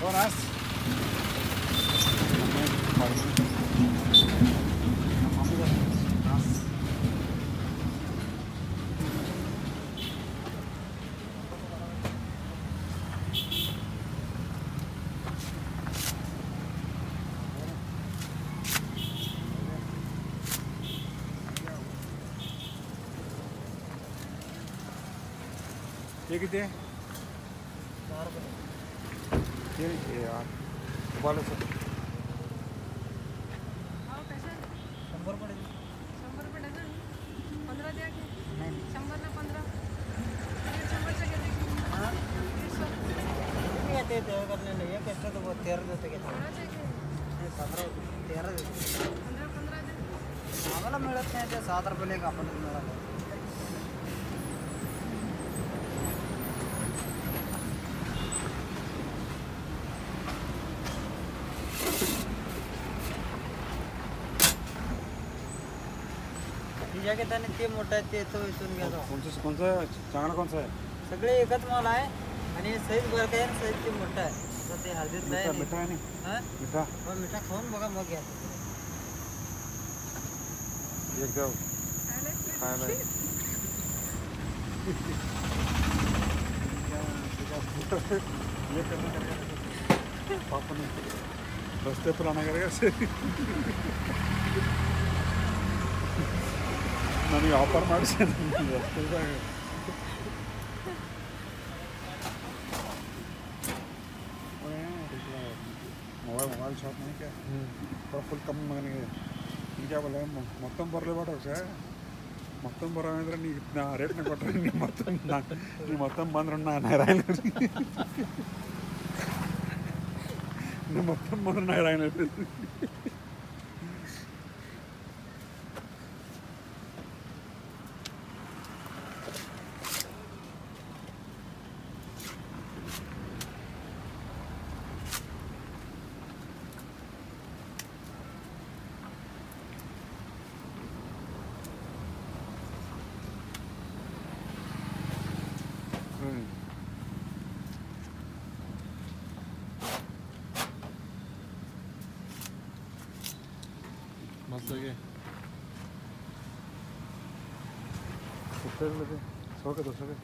Oh, nice. 여기 돼? ये ये यार उबाला सर हो शंभर पडेल शंभर रुपये डझन पंधरा द्या की नाही शंभरला पंधरा शंभरचं घेते की हाँ। दीडशे किती करलेलं एक एक्स्ट्रा तो तेरा देतो घेतो कोणाचं आहे की नाही पंधरा तेरा देतो। पंधरा पंधरा आम्हाला मिळत नाही ते सात रुपयाला एक आपण मिळालं ज्या घेताना ते मोठं आहे ते तो इथून घ्यायचा कोणतं कोणतं चांगला कोणता आहे? सगळे एकच माल आहे आणि सैज बरं आहे सैज ते मोठं आहे. तर ते हळदीत नाही मिठा आहे मिठा? मग मिठा खाऊन बघा मग घ्या एकदम खायला पापा नहीं. बसते पुराना करेगा ನನಗೆ ಆಫರ್ ಮಾಡಿಸಿ ರಸ್ತೆದಾಗ ಮೊಬೈಲ್ ಮೊಬೈಲ್ ಶಾಪ್ ನನಗೆ ಫುಲ್ ಕಮ್ಮಿ ಮಗನಿಗೆ ಈಗ ಬಲ್ಲ ಮತ್ತೊಂದು ಬರಲೇಬೇಡ ಸರ್ ಮತ್ತೊಂದು ಬರೋ ಅಂದ್ರೆ ನೀ ನಾ ರೇಟ್ನ ಕೊಟ್ಟರೆ ನೀ ಮತ್ತೊಂದು ನಾ ನೀ ಮತ್ತೊಂದು ಬಂದ್ರೆ ನಾನು ಹೈರಾಣ ನೀ ಮತ್ತೊಂದು ಬಂದ್ರೆ ನಾ ಹೈರಾಣ फंस गए सौ के दो सौ के